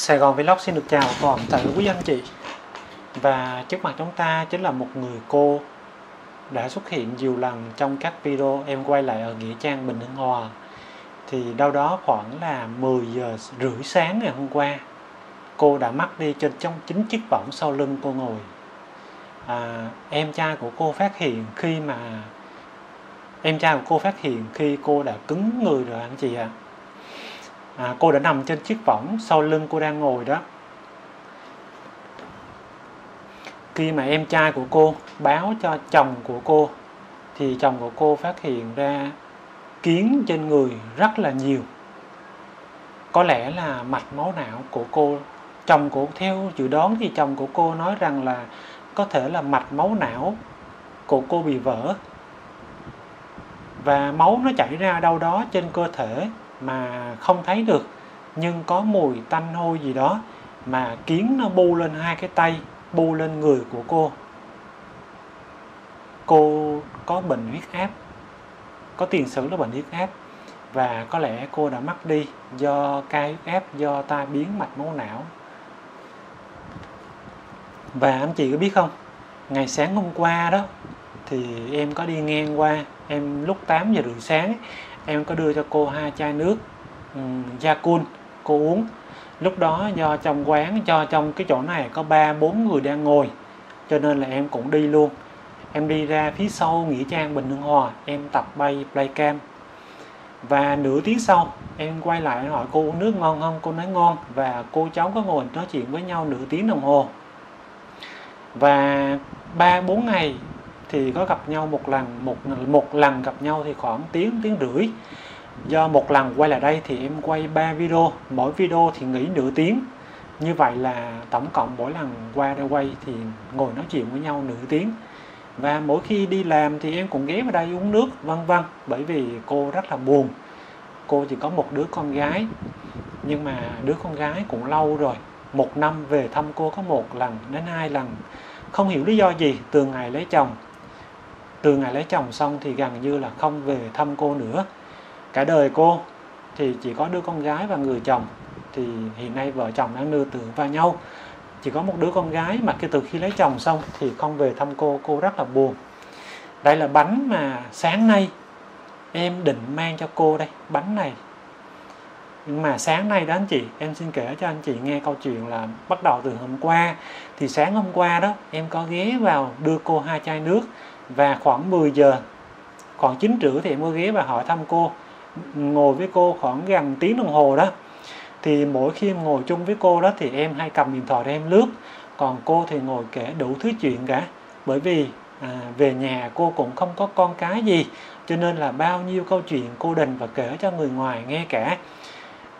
Sài Gòn Vlog xin được chào toàn thể quý anh chị. Và trước mặt chúng ta chính là một người cô đã xuất hiện nhiều lần trong các video em quay lại ở Nghĩa Trang Bình Hưng Hòa. Thì đâu đó khoảng là 10 giờ rưỡi sáng ngày hôm qua Cô đã mất đi trên trong chính chiếc võng sau lưng cô ngồi. À, Em trai của cô phát hiện khi mà Em trai của cô phát hiện khi cô đã cứng người rồi anh chị ạ. à à, cô đã nằm trên chiếc võng sau lưng cô đang ngồi đó. Khi mà em trai của cô báo cho chồng của cô thì chồng của cô phát hiện ra kiến trên người rất là nhiều. Có lẽ là mạch máu não của cô chồng của theo dự đoán thì chồng của cô nói rằng là có thể là mạch máu não của cô bị vỡ. Và máu nó chảy ra đâu đó trên cơ thể mà không thấy được, nhưng có mùi tanh hôi gì đó mà kiến nó bu lên hai cái tay, bu lên người của cô. Cô có bệnh huyết áp, có tiền sử là bệnh huyết áp, và có lẽ cô đã mất đi do cai huyết áp do tai biến mạch máu não. Và anh chị có biết không, ngày sáng hôm qua đó, thì em có đi ngang qua, em lúc 8 giờ rưỡi sáng em có đưa cho cô hai chai nước ừ, um, Yakult cô uống. Lúc đó do trong quán cho trong cái chỗ này có ba bốn người đang ngồi cho nên là em cũng đi luôn. Em đi ra phía sau nghĩa trang bình hưng hòa em tập bay playcam. Và nửa tiếng sau em quay lại hỏi cô uống nước ngon không? Cô nói ngon và cô cháu có ngồi nói chuyện với nhau nửa tiếng đồng hồ. Và ba bốn ngày thì có gặp nhau một lần, một một lần gặp nhau thì khoảng tiếng tiếng rưỡi. Do một lần quay lại đây thì em quay 3 video, mỗi video thì nghỉ nửa tiếng. Như vậy là tổng cộng mỗi lần qua đây quay thì ngồi nói chuyện với nhau nửa tiếng. Và mỗi khi đi làm thì em cũng ghé vào đây uống nước, vân vân, bởi vì cô rất là buồn. Cô chỉ có một đứa con gái, nhưng mà đứa con gái cũng lâu rồi. Một năm về thăm cô có một lần đến hai lần. Không hiểu lý do gì, từ ngày lấy chồng từ ngày lấy chồng xong thì gần như là không về thăm cô nữa. Cả đời cô thì chỉ có đứa con gái và người chồng. Thì hiện nay vợ chồng đang nương tựa vào nhau. Chỉ có một đứa con gái mà cái từ khi lấy chồng xong thì không về thăm cô cô rất là buồn. Đây là bánh mà sáng nay em định mang cho cô đây, bánh này. Nhưng mà sáng nay đó anh chị, em xin kể cho anh chị nghe câu chuyện là bắt đầu từ hôm qua. Thì sáng hôm qua đó, em có ghé vào đưa cô hai chai nước và khoảng 10 giờ khoảng 9 rưỡi thì em có ghé và hỏi thăm cô. Ngồi với cô khoảng gần tiếng đồng hồ đó. Thì mỗi khi em ngồi chung với cô đó thì em hay cầm điện thoại để em lướt. Còn cô thì ngồi kể đủ thứ chuyện cả. Bởi vì à, về nhà cô cũng không có con cái gì cho nên là bao nhiêu câu chuyện cô đình và kể cho người ngoài nghe cả.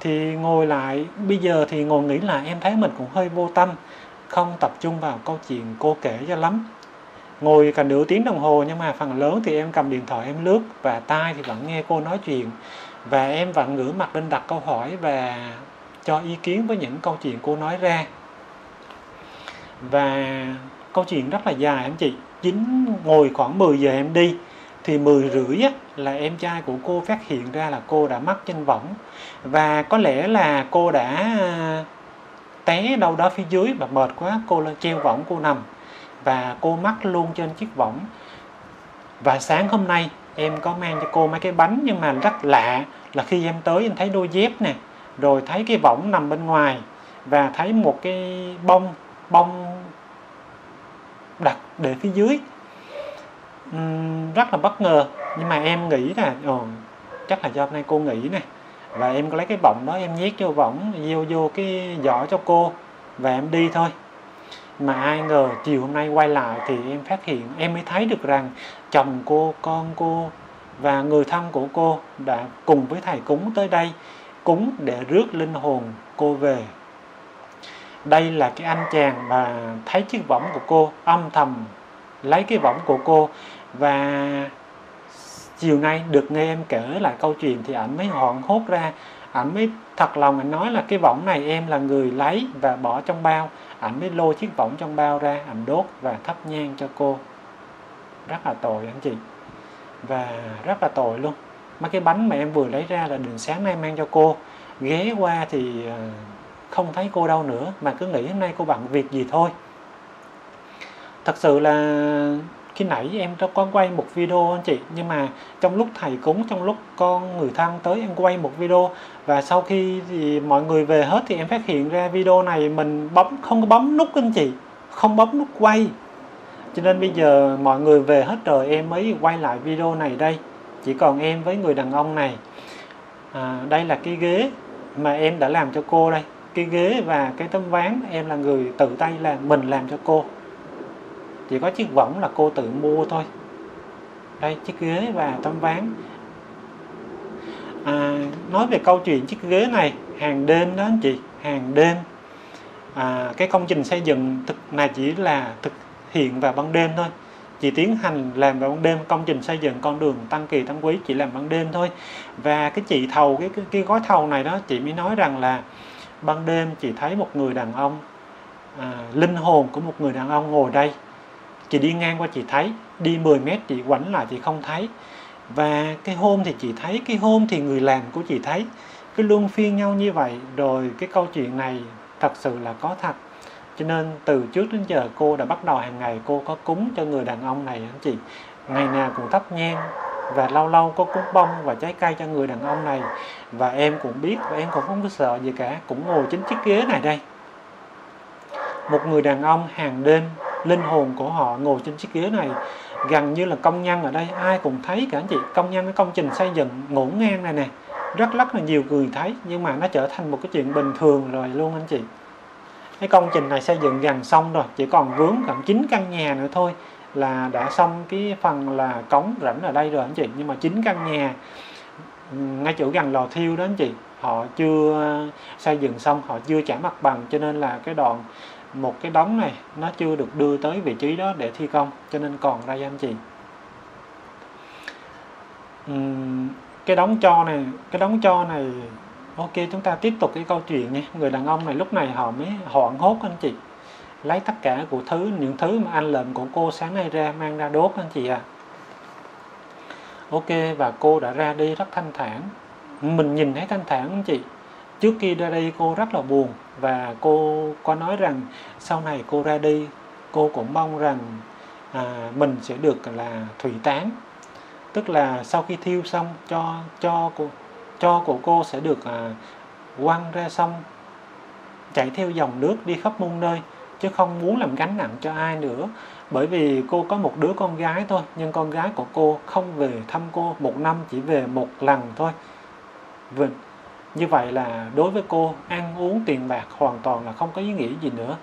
Thì ngồi lại bây giờ thì ngồi nghĩ là em thấy mình cũng hơi vô tâm không tập trung vào câu chuyện cô kể cho lắm ngồi cả nửa tiếng đồng hồ nhưng mà phần lớn thì em cầm điện thoại em lướt và tai thì vẫn nghe cô nói chuyện. Và em vẫn ngửa mặt lên đặt câu hỏi và cho ý kiến với những câu chuyện cô nói ra. Và câu chuyện rất là dài em chị. Chính ngồi khoảng 10 giờ em đi thì 10 rưỡi á, là em trai của cô phát hiện ra là cô đã mắc chân võng. Và có lẽ là cô đã à, té đâu đó phía dưới và mệt quá cô lên treo võng cô nằm và cô mắc luôn trên chiếc võng. Và sáng hôm nay em có mang cho cô mấy cái bánh nhưng mà rất lạ là khi em tới em thấy đôi dép nè rồi thấy cái võng nằm bên ngoài và thấy một cái bông bông đặt để phía dưới. Uhm, rất là bất ngờ nhưng mà em nghĩ là ồ, chắc là do hôm nay cô nghỉ nè. Và em có lấy cái bọng đó em nhét vô võng vô vô cái giỏ cho cô và em đi thôi mà ai ngờ chiều hôm nay quay lại thì em phát hiện em mới thấy được rằng chồng cô, con cô và người thân của cô đã cùng với thầy cúng tới đây, cúng để rước linh hồn cô về. Đây là cái anh chàng mà thấy chiếc võng của cô, âm thầm lấy cái võng của cô. Và chiều nay được nghe em kể lại câu chuyện thì ảnh mới hoảng hốt ra ảnh mới thật lòng ảnh nói là cái võng này em là người lấy và bỏ trong bao. Ảnh mới lôi chiếc võng trong bao ra, ảnh đốt và thắp nhang cho cô. Rất là tội anh chị. Và rất là tội luôn. Mấy cái bánh mà em vừa lấy ra là đường sáng nay mang cho cô. Ghé qua thì ờ, không thấy cô đâu nữa. Mà cứ nghĩ hôm nay cô bận việc gì thôi. Thật sự là khi nãy em có quay một video anh chị nhưng mà trong lúc thầy cúng trong lúc con người thân tới em quay một video và sau khi thì mọi người về hết thì em phát hiện ra video này mình bấm không có bấm nút anh chị không bấm nút quay. Cho nên bây giờ mọi người về hết rồi em mới quay lại video này đây. Chỉ còn em với người đàn ông này. À, đây là cái ghế mà em đã làm cho cô đây. Cái ghế và cái tấm ván em là người tự tay làm mình làm cho cô chỉ có chiếc võng là cô tự mua thôi. Đây chiếc ghế và tấm ván à, nói về câu chuyện chiếc ghế này hàng đêm đó anh chị hàng đêm. À, cái công trình xây dựng thực này chỉ là thực hiện vào ban đêm thôi. Chỉ tiến hành làm vào ban đêm công trình xây dựng con đường tăng kỳ tăng quý chỉ làm ban đêm thôi. Và cái chị thầu cái, cái cái gói thầu này đó chị mới nói rằng là ban đêm chị thấy một người đàn ông à, linh hồn của một người đàn ông ngồi đây chị đi ngang qua chị thấy, đi 10 mét chị quảnh lại chị không thấy. Và cái hôm thì chị thấy, cái hôm thì người làm của chị thấy. Cứ luôn phiên nhau như vậy, rồi cái câu chuyện này thật sự là có thật. Cho nên từ trước đến giờ cô đã bắt đầu hàng ngày cô có cúng cho người đàn ông này anh chị. Ngày nào cũng thắp nhang và lâu lâu có cúng bông và trái cây cho người đàn ông này. Và em cũng biết và em cũng không có sợ gì cả, cũng ngồi chính chiếc ghế này đây. Một người đàn ông hàng đêm linh hồn của họ ngồi trên chiếc ghế này. Gần như là công nhân ở đây, ai cũng thấy cả anh chị. Công nhân cái công trình xây dựng ngổn ngang này nè, rất rất là nhiều người thấy, nhưng mà nó trở thành một cái chuyện bình thường rồi luôn anh chị. Cái công trình này xây dựng gần xong rồi, chỉ còn vướng khoảng chín căn nhà nữa thôi là đã xong cái phần là cống rãnh ở đây rồi anh chị. Nhưng mà chín căn nhà, ngay chỗ gần lò thiêu đó anh chị, họ chưa xây dựng xong, họ chưa trả mặt bằng, cho nên là cái đoạn một cái đống này nó chưa được đưa tới vị trí đó để thi công cho nên còn đây anh chị uhm, cái đống cho này cái đống cho này ok chúng ta tiếp tục cái câu chuyện nha. Người đàn ông này lúc này họ mới hoảng hốt anh chị. Lấy tất cả của thứ những thứ mà anh lệnh của cô sáng nay ra mang ra đốt anh chị à ok và cô đã ra đi rất thanh thản. Mình nhìn thấy thanh thản anh chị trước khi ra đi cô rất là buồn và cô có nói rằng sau này cô ra đi cô cũng mong rằng à, mình sẽ được là thủy tán. Tức là sau khi thiêu xong cho cho cho của cô sẽ được à, quăng ra sông chạy theo dòng nước đi khắp muôn nơi chứ không muốn làm gánh nặng cho ai nữa. Bởi vì cô có một đứa con gái thôi nhưng con gái của cô không về thăm cô một năm chỉ về một lần thôi. Vâng như vậy là đối với cô, ăn uống tiền bạc hoàn toàn là không có ý nghĩa gì nữa.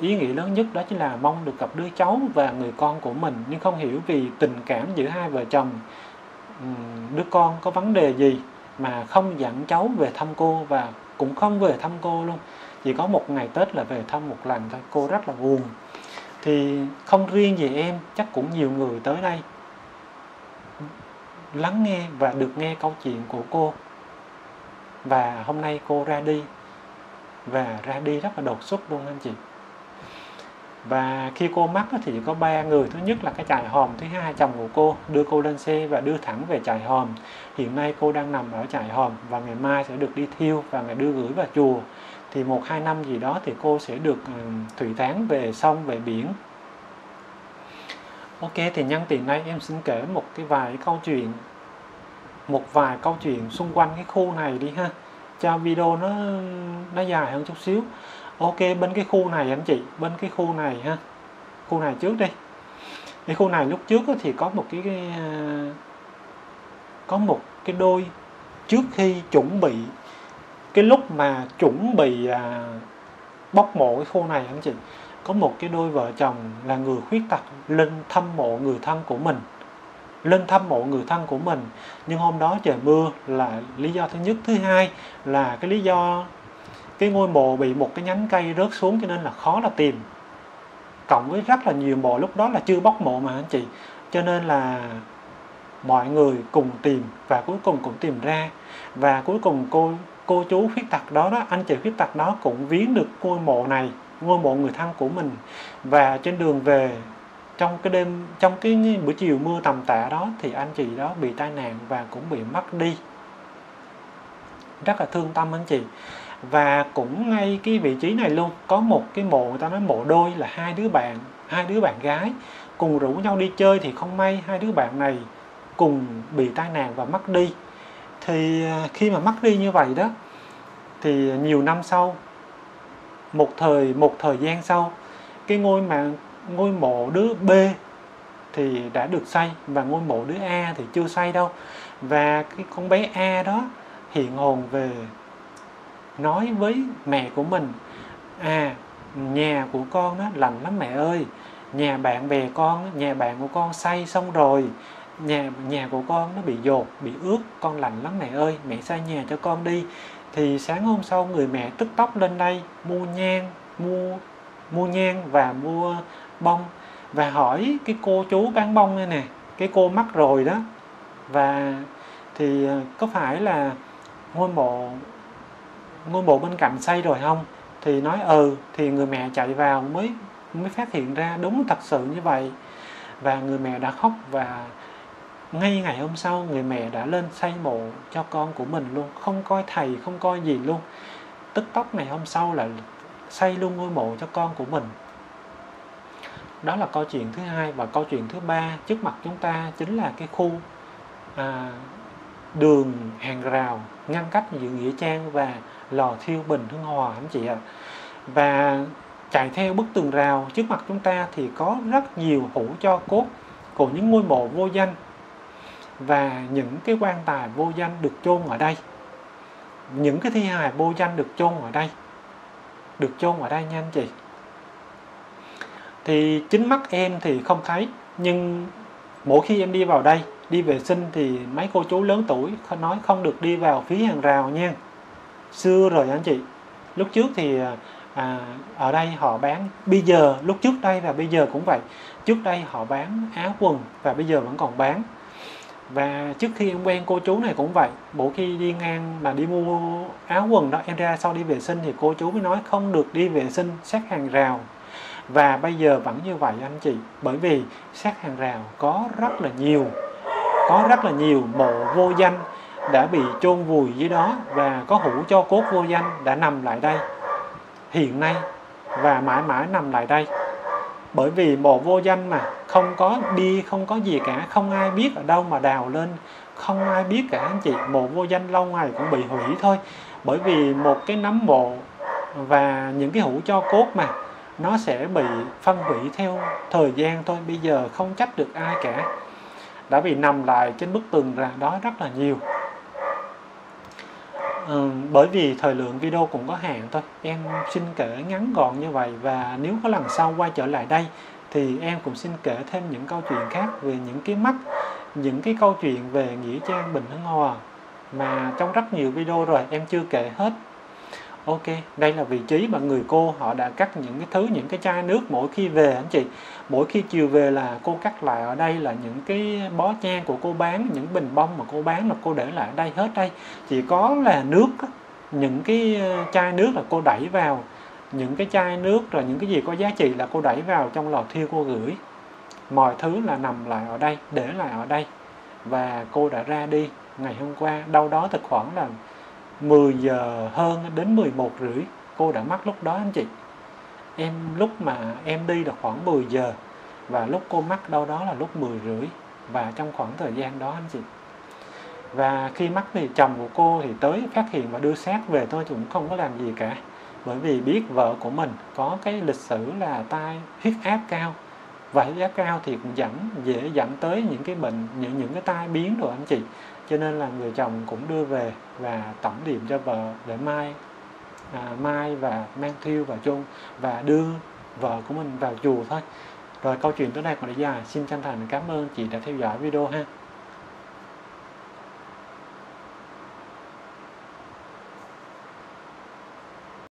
Ý nghĩa lớn nhất đó chính là mong được gặp đứa cháu và người con của mình, nhưng không hiểu vì tình cảm giữa hai vợ chồng. Đứa con có vấn đề gì mà không dẫn cháu về thăm cô và cũng không về thăm cô luôn. Chỉ có một ngày Tết là về thăm một lần thôi, cô rất là buồn. Thì không riêng về em, chắc cũng nhiều người tới đây lắng nghe và được nghe câu chuyện của cô và hôm nay cô ra đi. Và ra đi rất là đột xuất luôn anh chị. Và khi cô mắc thì chỉ có ba người. Thứ nhất là cái trại hòm, thứ hai chồng của cô đưa cô lên xe và đưa thẳng về trại hòm. Hiện nay cô đang nằm ở trại hòm và ngày mai sẽ được đi thiêu và ngày đưa gửi vào chùa. Thì một, hai năm gì đó thì cô sẽ được ờ, thủy tán về sông, về biển. Ok, thì nhân tiện này em xin kể một cái vài câu chuyện một vài câu chuyện xung quanh cái khu này đi ha. Cho video nó nó dài hơn chút xíu. Ok bên cái khu này anh chị bên cái khu này ha. Khu này trước đi. Cái khu này lúc trước thì có một cái, cái có một cái đôi trước khi chuẩn bị cái lúc mà chuẩn bị à, bóc mộ cái khu này anh chị có một cái đôi vợ chồng là người khuyết tật lên thăm mộ người thân của mình lên thăm mộ người thân của mình. Nhưng hôm đó trời mưa là lý do thứ nhất. Thứ hai là cái lý do cái ngôi mộ bị một cái nhánh cây rớt xuống cho nên là khó là tìm. Cộng với rất là nhiều mộ lúc đó là chưa bóc mộ mà anh chị. Cho nên là mọi người cùng tìm và cuối cùng cũng tìm ra. Và cuối cùng cô cô chú khuyết tật đó đó, anh chị khuyết tật đó cũng viếng được ngôi mộ này, ngôi mộ người thân của mình. Và trên đường về trong cái đêm, trong cái buổi chiều mưa tầm tã đó thì anh chị đó bị tai nạn và cũng bị mất đi. Rất là thương tâm anh chị. Và cũng ngay cái vị trí này luôn, có một cái mộ, người ta nói mộ đôi là hai đứa bạn, hai đứa bạn gái cùng rủ nhau đi chơi thì không may hai đứa bạn này cùng bị tai nạn và mất đi. Thì à, khi mà mất đi như vậy đó, thì nhiều năm sau, một thời một thời gian sau, cái ngôi mạng ngôi mộ đứa B thì đã được xây, và ngôi mộ đứa A thì chưa xây đâu. Và cái con bé A đó hiện hồn về, nói với mẹ của mình à nhà của con đó lạnh lắm mẹ ơi. Nhà bạn bè con nhà bạn của con xây xong rồi. Nhà nhà của con nó bị dột, bị ướt, con lạnh lắm mẹ ơi. Mẹ xây nhà cho con đi. Thì sáng hôm sau người mẹ tức tốc lên đây, mua nhang, mua mua nhang và mua bông. Và hỏi cái cô chú bán bông này nè, cái cô mắc rồi đó. Và thì ờ, có phải là ngôi mộ ngôi mộ bên cạnh xây rồi không? Thì nói ừ thì người mẹ chạy vào mới mới phát hiện ra đúng thật sự như vậy. Và người mẹ đã khóc và ngay ngày hôm sau người mẹ đã lên xây mộ cho con của mình luôn, không coi thầy, không coi gì luôn. Tức tốc ngày hôm sau là xây luôn ngôi mộ cho con của mình đó là câu chuyện thứ hai và câu chuyện thứ ba trước mặt chúng ta chính là cái khu à, đường hàng rào ngăn cách giữa nghĩa trang và lò thiêu bình hưng hòa anh chị ạ à. và chạy theo bức tường rào trước mặt chúng ta thì có rất nhiều hũ cho cốt của những ngôi mộ vô danh và những cái quan tài vô danh được chôn ở đây những cái thi hài vô danh được chôn ở đây được chôn ở đây nha anh chị thì chính mắt em thì không thấy nhưng mỗi khi em đi vào đây đi vệ sinh thì mấy cô chú lớn tuổi nói không được đi vào phía hàng rào nha. Xưa rồi anh chị lúc trước thì à, à, ở đây họ bán bây giờ lúc trước đây và bây giờ cũng vậy. Trước đây họ bán áo quần và bây giờ vẫn còn bán. Và trước khi em quen cô chú này cũng vậy mỗi khi đi ngang mà đi mua áo quần đó em ra sau đi vệ sinh thì cô chú mới nói không được đi vệ sinh sát hàng rào và bây giờ vẫn như vậy anh chị, bởi vì sát hàng rào có rất là nhiều, có rất là nhiều mộ vô danh đã bị chôn vùi dưới đó và có hũ cho cốt vô danh đã nằm lại đây hiện nay và mãi mãi nằm lại đây. Bởi vì mộ vô danh mà, không có đi, không có gì cả, không ai biết ở đâu mà đào lên, không ai biết cả anh chị. Mộ vô danh lâu ngày cũng bị hủy thôi. Bởi vì một cái nấm mộ và những cái hũ cho cốt mà nó sẽ bị phân hủy theo thời gian thôi bây giờ không trách được ai cả. Đã bị nằm lại trên bức tường ra đó rất là nhiều. Ừ, bởi vì thời lượng video cũng có hạn thôi. Em xin kể ngắn gọn như vậy và nếu có lần sau quay trở lại đây thì em cũng xin kể thêm những câu chuyện khác về những cái mắt những cái câu chuyện về nghĩa trang bình hưng hòa mà trong rất nhiều video rồi em chưa kể hết ok, đây là vị trí mà người cô họ đã cắt những cái thứ, những cái chai nước mỗi khi về anh chị. Mỗi khi chiều về là cô cắt lại ở đây là những cái bó nhang của cô bán, những bình bông mà cô bán là cô để lại ở đây hết đây. Chỉ có là nước những cái ờ, chai nước là cô đẩy vào. Những cái chai nước rồi những cái gì có giá trị là cô đẩy vào trong lò thiêu cô gửi. Mọi thứ là nằm lại ở đây, để lại ở đây. Và cô đã ra đi. Ngày hôm qua, đâu đó thực khoảng là 10 giờ hơn đến 11 rưỡi. Cô đã mất lúc đó anh chị. Em lúc mà em đi là khoảng 10 giờ và lúc cô mắc đâu đó là lúc 10 rưỡi và trong khoảng thời gian đó anh chị. Và khi mắc thì chồng của cô thì tới phát hiện và đưa xác về thôi cũng không có làm gì cả. Bởi vì biết vợ của mình có cái lịch sử là tai huyết áp cao vậy giá cao thì cũng dẫn dễ dẫn tới những cái bệnh những những cái tai biến rồi anh chị. Cho nên là người chồng cũng đưa về và tổng điểm cho vợ để mai à, mai và mang thiêu vào chôn và đưa vợ của mình vào chùa thôi. Rồi câu chuyện tới đây còn đã dài. Xin chân thành cảm ơn chị đã theo dõi video ha.